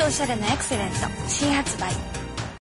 とおしゃれのエクセレント新発売